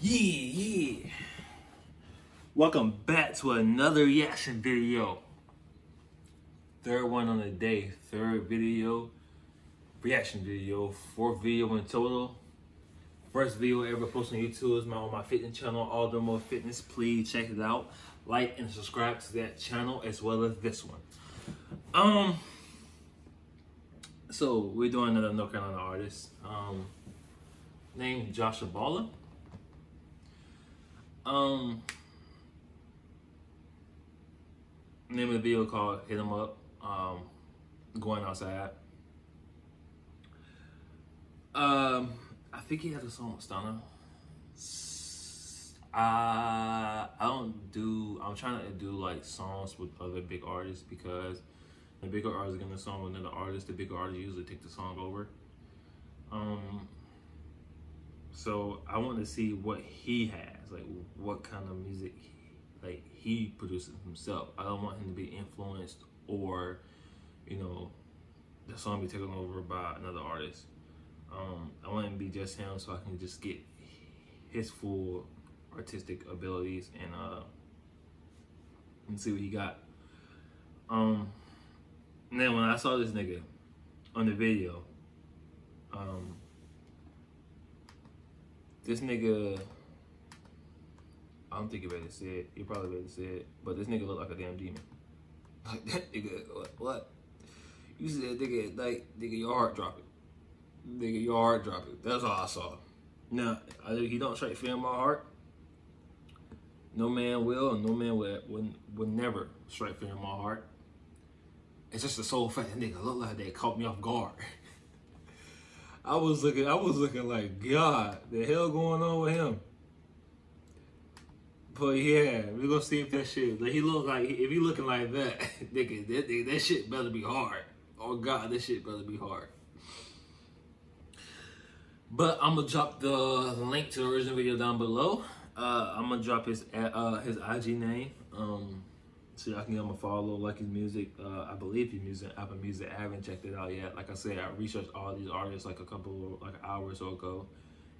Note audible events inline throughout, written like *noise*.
Yeah, yeah. Welcome back to another reaction video. Third one on the day, third video, reaction video, fourth video in total. First video ever posted on YouTube is my on my fitness channel, All the Mo Fitness. Please check it out. Like and subscribe to that channel as well as this one. Um, so we're doing another North Carolina artist. Um, named Joshy Balla. Um, name of the video called "Hit 'Em Up." Um, going outside. Um, I think he has a song with Stunner. I I don't do. I'm trying to do like songs with other big artists because the bigger artist get a song with another artist. The bigger artist usually take the song over. Um, so I want to see what he has, like what kind of music, like he produces himself. I don't want him to be influenced or, you know, the song be taken over by another artist. Um, I want it to be just him, so I can just get his full artistic abilities and uh and see what he got. Um, and then when I saw this nigga on the video, um, this nigga, I don't think you better say it. You probably better say it, but this nigga look like a damn demon. *laughs* Like that nigga, what? what? You said nigga, like nigga, your heart dropping. Nigga, your heart dropping. That's all I saw. Now, I, he don't straight in my heart. No man will, and no man will, would, never strike fear in my heart. It's just a soul fact that nigga look like they caught me off guard. *laughs* I was looking, I was looking like, God, the hell going on with him? But yeah, we're gonna see if that shit. Like he look like if he looking like that, *laughs* nigga, that, that shit better be hard. Oh God, that shit better be hard. But I'm gonna drop the link to the original video down below. Uh, I'm gonna drop his uh, his IG name. Um, so y'all can give him a follow, like his music. Uh, I believe he's using Apple Music. I haven't checked it out yet. Like I said, I researched all these artists like a couple, like hours or so ago,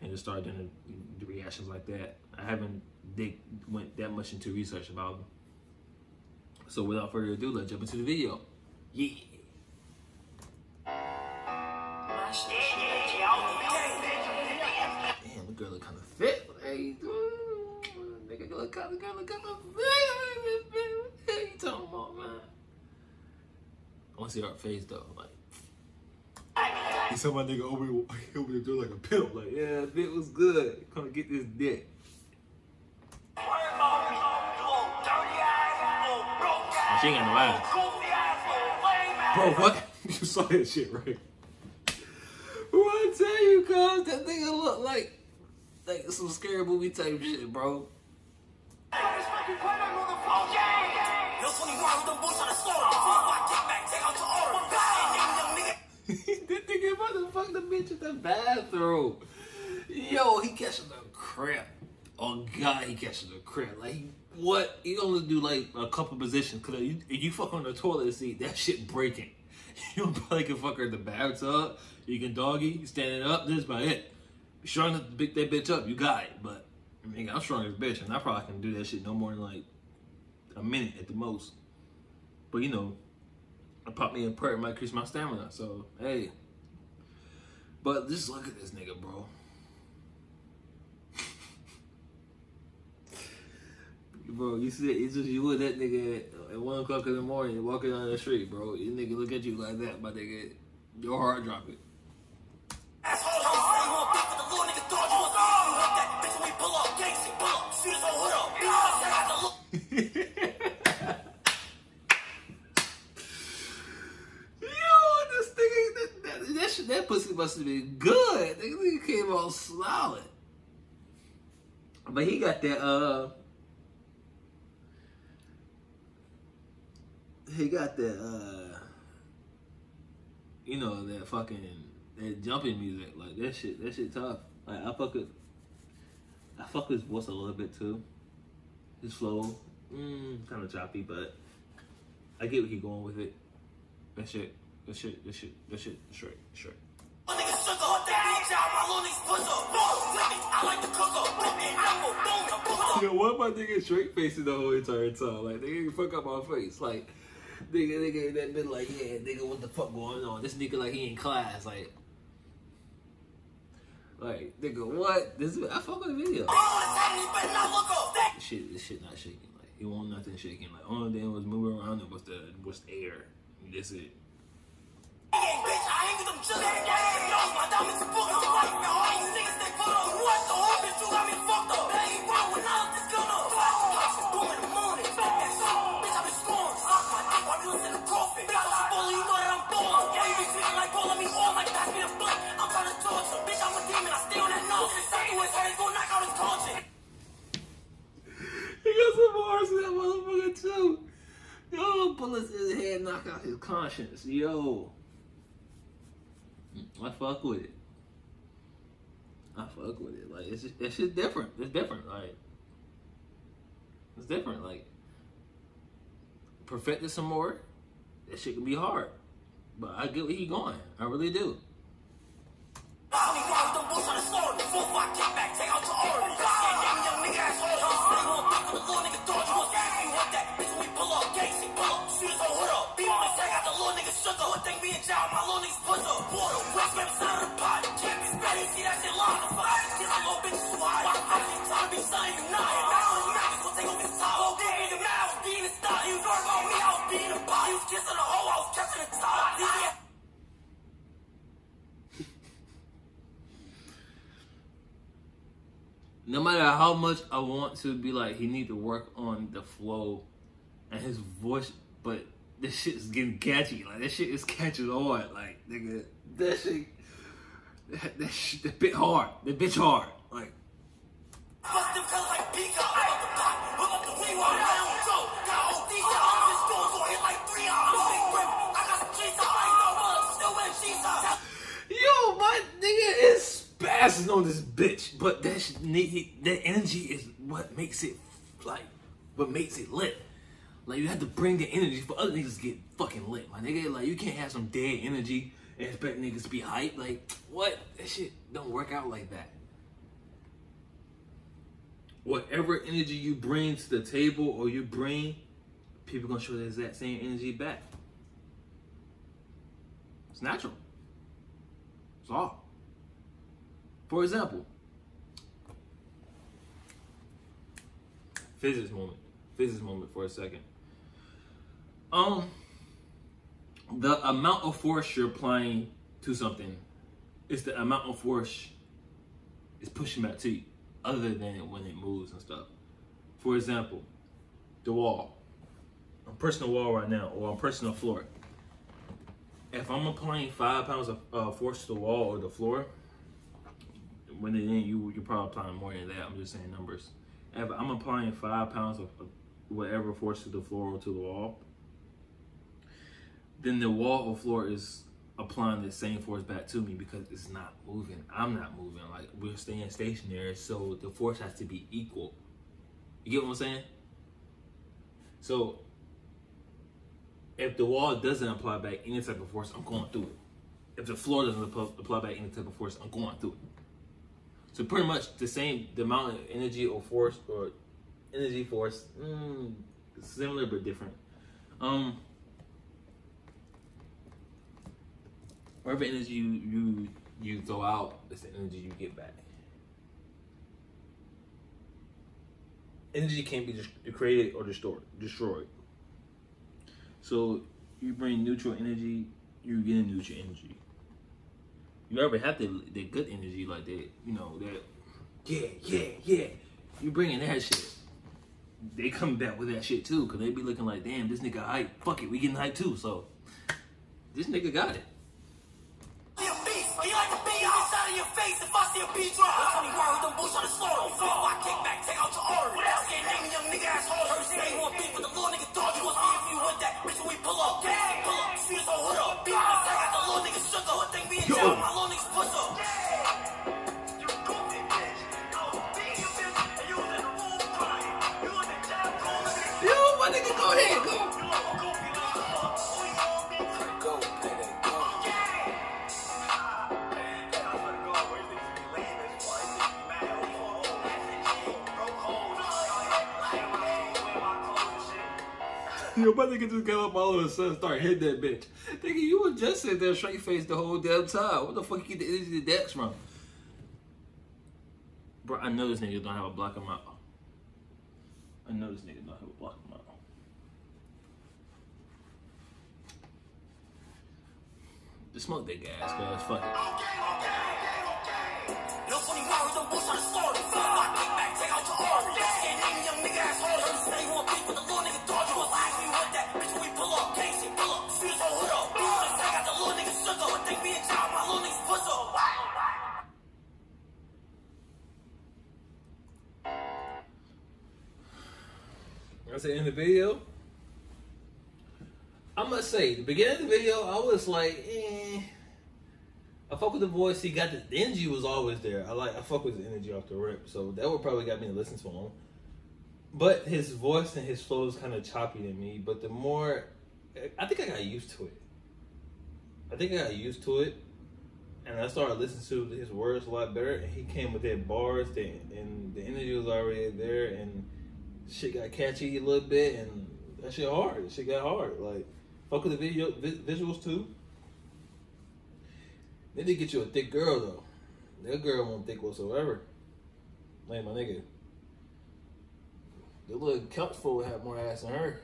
and just started doing the, the reactions like that. I haven't dig went that much into research about them. So without further ado, let's jump into the video. Yeah. Damn, the girl look kind of fit. Hey, nigga look kind of, girl look kind of fit you talking about, man? I want to see her face though. Like, *laughs* he saw my nigga open, *laughs* open the door like a pimp. Like, yeah, if it was good, come get this dick. Oh, she ain't got no ass. Bro, what? *laughs* you saw that shit, right? What I tell you, cuz that nigga look like like some scary movie type shit, bro. That nigga fuck the bitch in the bathroom. Yo, he catching the crap. Oh God, he catching the crap. Like what? He only do like a couple positions. Cause you, if you fuck on the toilet seat, that shit breaking. *laughs* You probably can fuck her in the bathtub. You can doggy, standing up. This about it. Strong to pick that bitch up, you got it. But I mean, I'm strong as bitch, and I probably can do that shit no more than like a minute at the most. But you know, I pop me a perk, might increase my stamina. So hey. But just look at this nigga, bro. *laughs* bro, you see, it's just you with that nigga at one o'clock in the morning walking down the street, bro. You nigga look at you like that, my nigga, your heart drop it. Must have been good. Nigga came all solid. But he got that, uh, he got that, uh, you know, that fucking, that jumping music. Like, that shit, that shit tough. Like, I fuck with, I fuck his voice a little bit too. His flow, mm, kind of choppy, but I get what he going with it. That shit. That shit, that shit, that shit, straight, straight. Yo, what my nigga straight facing the whole entire time? Like, nigga, fuck up my face. Like, nigga, nigga, that been like, yeah, nigga, what the fuck going on? This nigga like he in class, like, like, nigga, what? This I fuck with the video. This shit, this shit not shaking. Like, it won't nothing shaking. Like, only thing was moving around it was the was the air. That's it. He got some bars in that motherfucker too. Yo, bullets in his head knock out his conscience. Yo. I fuck with it. I fuck with it. Like it's just, it's just different. It's different. Like it's different. Like perfect it some more. That shit can be hard. But I get where he going. I really do. No matter how much I want to be like, he need to work on the flow and his voice, but this shit is getting catchy. Like this shit is catching on. Like nigga, that shit, that, that shit, that bit hard. That bitch hard. Like. Is on this bitch, but that that energy is what makes it like what makes it lit. Like you have to bring the energy for other niggas to get fucking lit, my nigga. Like you can't have some dead energy and expect niggas to be hype. Like what? That shit don't work out like that. Whatever energy you bring to the table or you bring, people gonna show the exact same energy back. It's natural. It's all. For example, physics moment. Physics moment for a second. Um, the amount of force you're applying to something is the amount of force is pushing back to you, other than when it moves and stuff. For example, the wall. I'm pressing the wall right now, or I'm pressing the floor. If I'm applying five pounds of uh, force to the wall or the floor, when it ain't you, you're probably applying more than that. I'm just saying numbers. If I'm applying five pounds of whatever force to the floor or to the wall, then the wall or floor is applying the same force back to me because it's not moving. I'm not moving. Like we're staying stationary, so the force has to be equal. You get what I'm saying? So if the wall doesn't apply back any type of force, I'm going through it. If the floor doesn't apply back any type of force, I'm going through it. So pretty much the same, the amount of energy or force or energy force, mm, similar but different. Um, whatever energy you you you throw out, it's the energy you get back. Energy can't be created or destroyed. Destroyed. So you bring neutral energy, you get a neutral energy. You ever have the the good energy like that, you know that, yeah, yeah, yeah. You bringing that shit. They come back with that shit too, cause they be looking like, damn, this nigga hype. Fuck it, we getting hype too. So this nigga got it. Yo, Yo, my nigga just got up all of a sudden start hitting that bitch. Nigga, you were just sitting there straight faced the whole damn time. What the fuck you get the energy to dance from? Bro, I know this nigga don't have a block in my. I know this nigga don't have a block in my. Just smoke that gas, cuz. Fuck it. I in the video. I must say, the beginning of the video, I was like, eh. I fuck with the voice. He got the, the energy was always there. I like I fuck with the energy off the rip. So that would probably got me to listen to him. But his voice and his flow is kind of choppy to me. But the more, I think I got used to it. I think I got used to it, and I started listening to his words a lot better. And he came with that bars, and the energy was already there, and shit got catchy a little bit, and that shit hard. That shit got hard. Like fuck with the video vi- visuals too. They did get you a thick girl though. That girl won't thick whatsoever. Man, my nigga. The little couch full have more ass than her.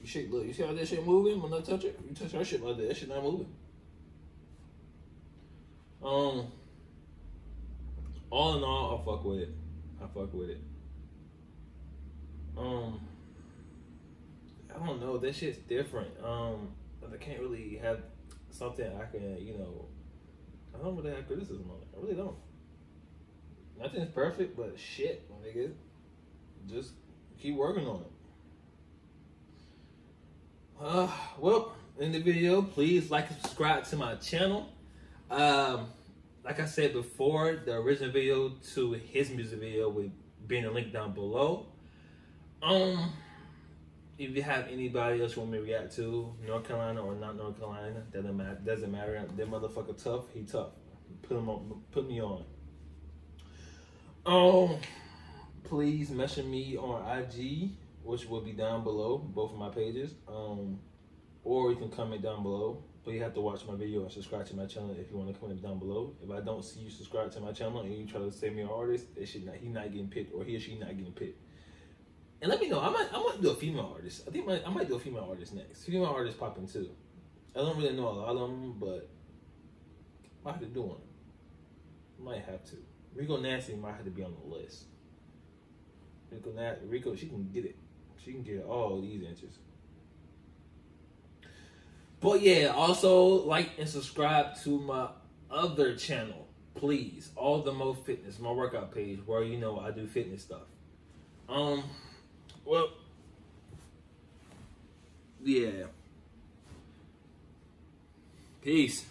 You shit, look, you see how that shit moving when I touch it? You touch her shit like that, that shit not moving. Um, all in all, I fuck with it. I fuck with it. Um, I don't know. That shit's different. Um, I can't really have something I can, you know. I don't really have criticism on it. I really don't. Nothing's perfect, but shit, nigga. Just keep working on it. Uh, well, in the video, please like and subscribe to my channel. Um, like I said before, the original video to his music video will be in the link down below. Um, if you have anybody else you want me to react to, North Carolina or not North Carolina, doesn't matter. Doesn't matter. That motherfucker tough. He tough. Put him on. Put me on. Um, please mention me on IG, which will be down below, both of my pages. Um, or you can comment down below. But you have to watch my video and subscribe to my channel if you want to comment down below. If I don't see you subscribe to my channel and you try to say me an artist, it should not. He not getting picked, or he or she not getting picked. And let me know. I might I might do a female artist. I think my, I might do a female artist next. Female artist popping too. I don't really know a lot of them, but I might have to do one. Might have to. Rico Nasty might have to be on the list. Rico Nasty, Rico, she can get it. She can get all these inches. But yeah, also like and subscribe to my other channel, please. All the Mo Fitness, my workout page, where you know I do fitness stuff. Um, well, yeah. Peace.